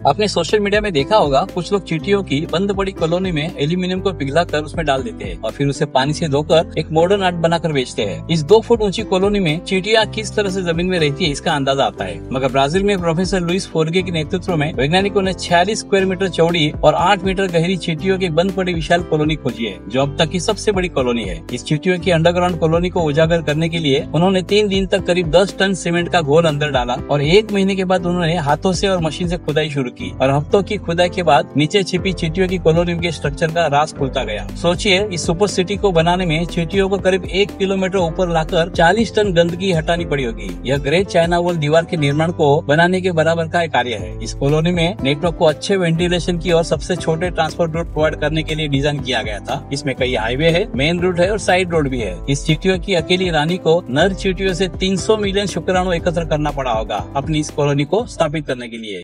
आपने social media में देखा होगा, कुछ लोग चीटियों की बंद पड़ी कॉलोनी में एल्यूमिनियम को पिघला कर उसमें डाल देते हैं और फिर उसे पानी से धोकर एक मॉडर्न आर्ट बनाकर बेचते हैं। इस दो फुट ऊँची कॉलोनी में चीटियाँ किस तरह से ज़मीन में रहती है, इसका अंदाज़ा आता है। मगर ब्राज़ील में प्रोफेसर लुइस फोर्गे के नेतृत्व में वैज्ञानिकों ने छियालीस स्क्वायर मीटर चौड़ी और आठ मीटर गहरी चीटियों की बंद पड़ी विशाल कॉलोनी खोजी है, जो अब तक की सबसे बड़ी कॉलोनी है। इस चीटियों की अंडरग्राउंड कॉलोनी को उजागर करने के लिए उन्होंने तीन दिन तक करीब दस टन सीमेंट का घोल अंदर डाला और एक महीने के बाद उन्होंने हाथों से और मशीन से खुदाई शुरू की और हफ्तों की खुदाई के बाद नीचे छिपी चीटियों की कॉलोनी के स्ट्रक्चर का रास खुलता गया। सोचिए, इस सुपर सिटी को बनाने में चीटियों को करीब एक किलोमीटर ऊपर लाकर 40 टन गंदगी हटानी पड़ी होगी। यह ग्रेट चाइना वॉल दीवार के निर्माण को बनाने के बराबर का कार्य है। इस कॉलोनी में नेटवर्क को अच्छे वेंटिलेशन की और सबसे छोटे ट्रांसपोर्ट रोड प्रोवाइड करने के लिए डिज़ाइन किया गया था। इसमें कई हाईवे है मेन रोड है और साइड रोड भी है। इस चीटियों की अकेली रानी को नर चीटियों से 300 मिलियन शुक्राणु एकत्र करना पड़ा होगा अपनी इस कॉलोनी को स्थापित करने के लिए।